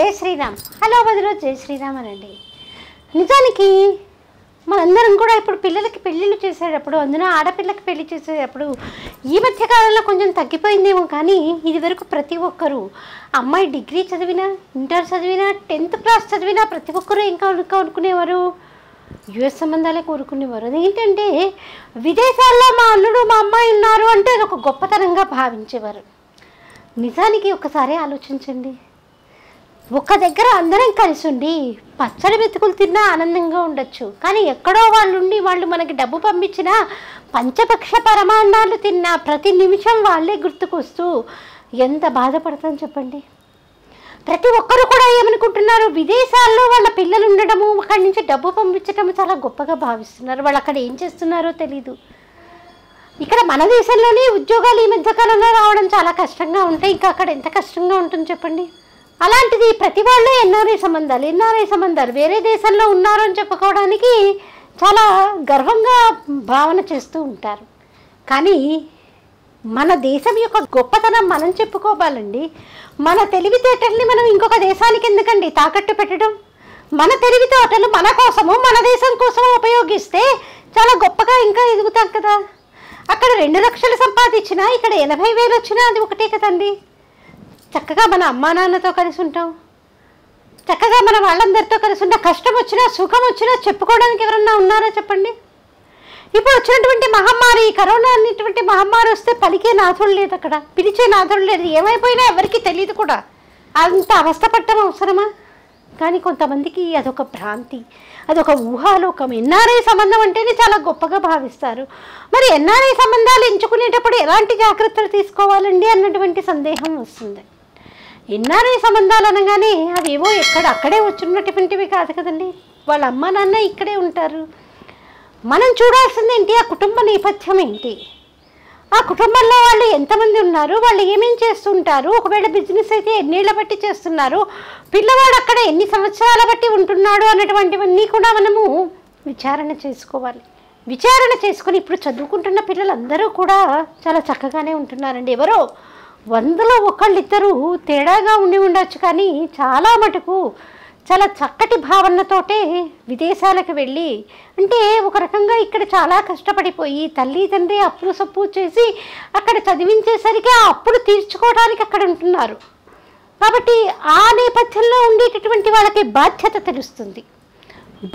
జై శ్రీరామ్. హలో బదులు జై శ్రీరామ్ అనండి. నిజానికి మనందరం కూడా ఇప్పుడు పిల్లలకి పెళ్ళిళ్ళు చేసేటప్పుడు అందున ఆడపిల్లకి పెళ్ళి చేసేటప్పుడు ఈ మధ్య కాలంలో కొంచెం తగ్గిపోయిందేమో కానీ ఇది వరకు ప్రతి ఒక్కరూ అమ్మాయి డిగ్రీ చదివినా ఇంటర్ చదివినా టెన్త్ క్లాస్ చదివినా ప్రతి ఒక్కరూ ఇంకా అనుకునేవారు యుఎస్ సంబంధాలే కోరుకునేవారు. అదేంటంటే విదేశాల్లో మా అల్లుడు మా అమ్మాయి ఉన్నారు అంటే అది ఒక గొప్పతనంగా భావించేవారు. నిజానికి ఒకసారి ఆలోచించండి. ఒక దగ్గర అందరం కలిసి ఉండి పచ్చడి మెతుకులు తిన్నా ఆనందంగా ఉండొచ్చు. కానీ ఎక్కడో వాళ్ళుండి వాళ్ళు మనకి డబ్బు పంపించినా పంచపక్ష పరమాన్నాలు తిన్నా ప్రతి నిమిషం వాళ్ళే గుర్తుకొస్తూ ఎంత బాధపడతాం చెప్పండి? ప్రతి ఒక్కరు కూడా ఏమనుకుంటున్నారు? విదేశాల్లో వాళ్ళ పిల్లలు ఉండడము అక్కడి నుంచి డబ్బు పంపించడం చాలా గొప్పగా భావిస్తున్నారు. వాళ్ళు అక్కడ ఏం చేస్తున్నారో తెలీదు. ఇక్కడ మన దేశంలోనే ఉద్యోగాలు ఈ మధ్యకాలంలో రావడం చాలా కష్టంగా ఉంటాయి. ఇంకా అక్కడ ఎంత కష్టంగా ఉంటుంది చెప్పండి? అలాంటిది ప్రతి వాళ్ళు ఎన్ఆర్ఐ సంబంధాలు ఎన్ఆర్ఐ సంబంధాలు. వేరే దేశంలో ఉన్నారు అని చెప్పుకోవడానికి చాలా గర్వంగా భావన చేస్తూ ఉంటారు. కానీ మన దేశం యొక్క గొప్పతనం మనం చెప్పుకోవాలండి. మన తెలివితేటల్ని మనం ఇంకొక దేశానికి ఎందుకండి తాకట్టు పెట్టడం? మన తెలివితేటలు మన కోసము మన దేశం కోసం ఉపయోగిస్తే చాలా గొప్పగా ఇంకా ఎదుగుతాం కదా. అక్కడ రెండు లక్షలు సంపాదించినా ఇక్కడ ఎనభై వేలు వచ్చినా అది ఒకటే కదండి. చక్కగా మన అమ్మా నాన్నతో కలిసి ఉంటాం. చక్కగా మన వాళ్ళందరితో కలిసి ఉంటాం కష్టం వచ్చినా సుఖం వచ్చినా చెప్పుకోవడానికి ఎవరన్నా ఉన్నారా చెప్పండి? ఇప్పుడు వచ్చినటువంటి మహమ్మారి కరోనా అనేటువంటి మహమ్మారి వస్తే పలికే నాథుడు లేదు అక్కడ. పిలిచే నాథుడు లేదు. ఏమైపోయినా ఎవరికి తెలియదు కూడా. అంత అవస్థపడటం అవసరమా? కానీ కొంతమందికి అదొక భ్రాంతి అదొక ఊహాలోకం. ఎన్ఆర్ఐ సంబంధం అంటేనే చాలా గొప్పగా భావిస్తారు. మరి ఎన్ఆర్ఐ సంబంధాలు ఎంచుకునేటప్పుడు ఎలాంటి జాగ్రత్తలు తీసుకోవాలండి అన్నటువంటి సందేహం వస్తుంది. ఎన్ఆర్ఐ సంబంధాలు అనగానే అవేవో ఎక్కడ అక్కడే వచ్చినటువంటివి కాదు కదండి. వాళ్ళ అమ్మ నాన్న ఇక్కడే ఉంటారు. మనం చూడాల్సింది ఏంటి? ఆ కుటుంబ నేపథ్యం ఏంటి? ఆ కుటుంబంలో వాళ్ళు ఎంతమంది ఉన్నారు? వాళ్ళు ఏమేం చేస్తుంటారు? ఒకవేళ బిజినెస్ అయితే ఎన్నేళ్ళ బట్టి చేస్తున్నారు? పిల్లవాడు అక్కడ ఎన్ని సంవత్సరాల బట్టి ఉంటున్నాడు అనేటువంటివన్నీ కూడా మనము విచారణ చేసుకోవాలి. విచారణ చేసుకుని ఇప్పుడు చదువుకుంటున్న పిల్లలందరూ కూడా చాలా చక్కగానే ఉంటున్నారండి. ఎవరో వందలో ఒకళ్ళిద్దరూ తేడాగా ఉండి ఉండొచ్చు కానీ చాలా మటుకు చాలా చక్కటి భావనతోటే విదేశాలకు వెళ్ళి అంటే ఒక రకంగా ఇక్కడ చాలా కష్టపడిపోయి తల్లి తండ్రి అప్పులు సప్పు చేసి అక్కడ చదివించేసరికి ఆ అప్పులు తీర్చుకోవడానికి అక్కడ ఉంటున్నారు. కాబట్టి ఆ నేపథ్యంలో ఉండేటటువంటి వాళ్ళకి బాధ్యత తెలుస్తుంది.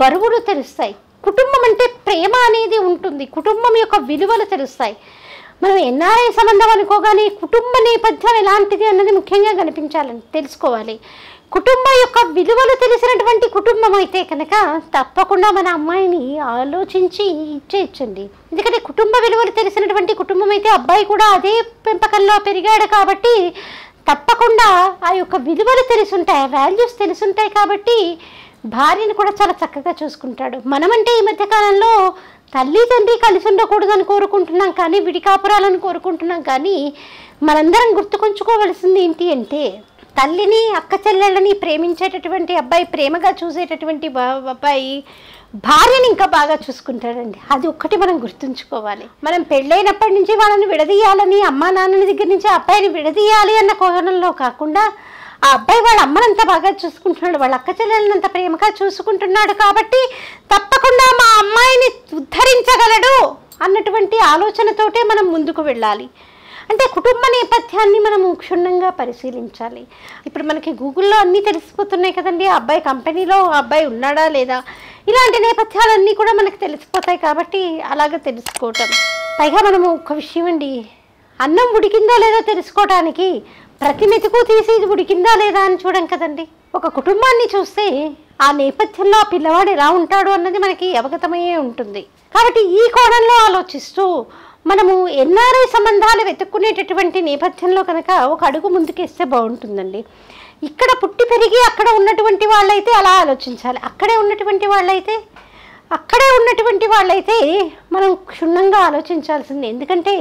బరువులు తెలుస్తాయి. కుటుంబం అంటే ప్రేమ అనేది ఉంటుంది. కుటుంబం యొక్క విలువలు తెలుస్తాయి. మనం ఎన్ఆర్ఐ సంబంధం అనుకోగానే కుటుంబ నేపథ్యం ఎలాంటిది అన్నది ముఖ్యంగా కనిపించాలని తెలుసుకోవాలి. కుటుంబం యొక్క విలువలు తెలిసినటువంటి కుటుంబం అయితే కనుక తప్పకుండా మన అమ్మాయిని ఆలోచించి ఇచ్చేయచ్చండి. ఎందుకంటే కుటుంబ విలువలు తెలిసినటువంటి కుటుంబం అయితే అబ్బాయి కూడా అదే పెంపకంలో పెరిగాడు కాబట్టి తప్పకుండా ఆ యొక్క విలువలు తెలుసుంటాయి ఆ వాల్యూస్ తెలుసుంటాయి కాబట్టి భార్యను కూడా చాలా చక్కగా చూసుకుంటాడు. మనమంటే ఈ మధ్యకాలంలో తల్లి తండ్రి కలిసి ఉండకూడదని కోరుకుంటున్నాం కానీ విడికాపురాలను కోరుకుంటున్నాం కానీ మనందరం గుర్తుకుంచుకోవలసింది ఏంటి అంటే తల్లిని అక్క చెల్లెళ్ళని ప్రేమించేటటువంటి అబ్బాయి ప్రేమగా చూసేటటువంటి అబ్బాయి భార్యని ఇంకా బాగా చూసుకుంటాడండి. అది ఒక్కటి మనం గుర్తుంచుకోవాలి. మనం పెళ్ళైనప్పటి నుంచి వాళ్ళని విడదీయాలని అమ్మా నాన్నని దగ్గర నుంచి అబ్బాయిని విడదీయాలి అన్న కోణంలో కాకుండా ఆ అబ్బాయి వాళ్ళ అమ్మనంత బాగా చూసుకుంటున్నాడు వాళ్ళ అక్క చెల్లెలనంత ప్రేమగా చూసుకుంటున్నాడు కాబట్టి తప్పకుండా మా అమ్మాయిని ఉద్ధరించగలడు అన్నటువంటి ఆలోచనతోటే మనం ముందుకు వెళ్ళాలి. అంటే కుటుంబ నేపథ్యాన్ని మనము క్షుణ్ణంగా పరిశీలించాలి. ఇప్పుడు మనకి గూగుల్లో అన్నీ తెలిసిపోతున్నాయి కదండి ఆ అబ్బాయి కంపెనీలో ఆ అబ్బాయి ఉన్నాడా లేదా? ఇలాంటి నేపథ్యాలన్నీ కూడా మనకు తెలిసిపోతాయి కాబట్టి అలాగ తెలుసుకోవటం. పైగా మనము ఒక విషయం అండి అన్నం ఉడికిందో లేదో తెలుసుకోవటానికి ప్రతి మెతుకు తీసి ఇది ఉడికిందా లేదా అని చూడం కదండి. ఒక కుటుంబాన్ని చూస్తే ఆ నేపథ్యంలో ఆ పిల్లవాడు ఎలా ఉంటాడు అన్నది మనకి అవగతమయ్యే ఉంటుంది. కాబట్టి ఈ కోణంలో ఆలోచిస్తూ మనము ఎన్ఆర్ఐ సంబంధాలు వెతుక్కునేటటువంటి నేపథ్యంలో కనుక ఒక అడుగు ముందుకేస్తే బాగుంటుందండి. ఇక్కడ పుట్టి పెరిగి అక్కడ ఉన్నటువంటి వాళ్ళైతే అలా ఆలోచించాలి. అక్కడే ఉన్నటువంటి వాళ్ళైతే అక్కడే ఉన్నటువంటి వాళ్ళైతే మనం క్షుణ్ణంగా ఆలోచించాల్సింది. ఎందుకంటే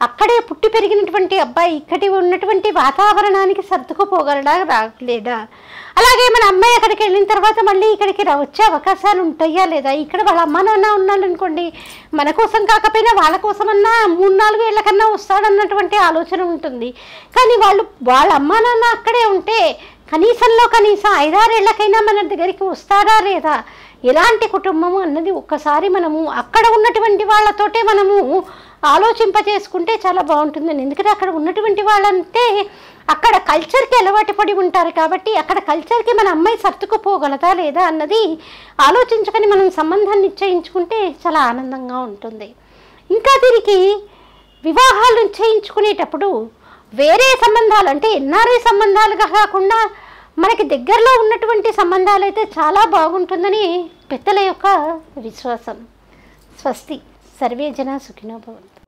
అక్కడే పుట్టి పెరిగినటువంటి అబ్బాయి ఇక్కడి ఉన్నటువంటి వాతావరణానికి సర్దుకుపోగలడా? రాలేడా అలాగే మన అమ్మాయి అక్కడికి వెళ్ళిన తర్వాత మళ్ళీ ఇక్కడికి రా- వచ్చే అవకాశాలు ఉంటాయా లేదా? ఇక్కడ వాళ్ళ అమ్మ నాన్న ఉన్నాడనుకోండి మన కోసం కాకపోయినా వాళ్ళ కోసమన్నా మూడు నాలుగు ఏళ్ళ కన్నా వస్తాడన్నటువంటి ఆలోచన ఉంటుంది. కానీ వాళ్ళు వాళ్ళ అమ్మ నాన్న అక్కడే ఉంటే కనీసంలో కనీసం ఐదారేళ్ళకైనా మన దగ్గరికి వస్తారా లేదా? ఎలాంటి కుటుంబము అన్నది ఒక్కసారి మనము అక్కడ ఉన్నటువంటి వాళ్ళతోటే మనము ఆలోచింపజేసుకుంటే చాలా బాగుంటుందని. ఎందుకంటే అక్కడ ఉన్నటువంటి వాళ్ళంటే అక్కడ కల్చర్కి అలవాటు పడి ఉంటారు కాబట్టి అక్కడ కల్చర్కి మన అమ్మాయి సర్దుకుపోగలదా లేదా అన్నది ఆలోచించుకొని మనం సంబంధాన్ని నిశ్చయించుకుంటే చాలా ఆనందంగా ఉంటుంది. ఇంకా దీనికి వివాహాలు నిశ్చయించుకునేటప్పుడు వేరే సంబంధాలు అంటే ఎన్ఆర్ఐ సంబంధాలుగా కాకుండా మనకి దగ్గరలో ఉన్నటువంటి సంబంధాలు అయితే చాలా బాగుంటుందని పెద్దల యొక్క విశ్వాసం. స్వస్తి. సర్వే జన సుఖినోభవంతు